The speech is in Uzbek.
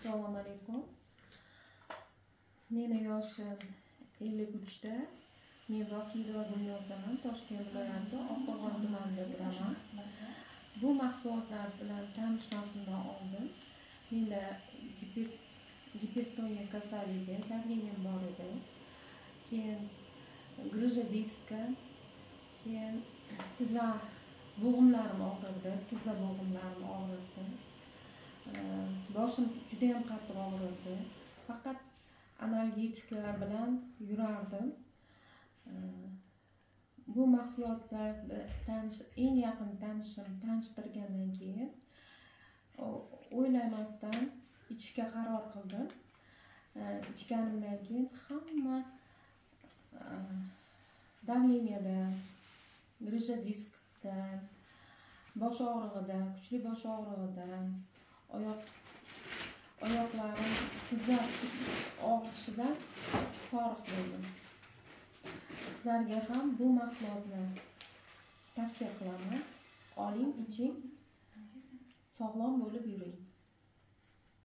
assalomu alaykum. Meni yoshim ellik uchda men rokiyeva gulnozaman toshkent viloyati oqqo'rg'on tumanida turaman. Bu mahsulotlar bilan tanishmasimdan oldin menda gipertoniya kasalligi давлением bor edi. Keyin gryza diska keyin tizza bo'g'imlarim og'rirdi tizza bo'g'imlarim og'rirdi boshim judayam qattiq og'rirdi faqat analgetikalar bilan yurardim. Bu mahsulotlarni tanish eng yaqin tanishim tanishtirgandan keyin o'ylamasdan ichishga qaror qildim. Ichganimdan keyin hamma e, давлениyadan gryza diskdan bosh og'rig'idan kuchli bosh og'rig'idan oyoq oyoqlarim tizza og'rishidan forig' bo'ldim. Sizlarga ham bu mahsulotni tavsiya qilaman. Oling iching. Sog'lom bo'lib yuring.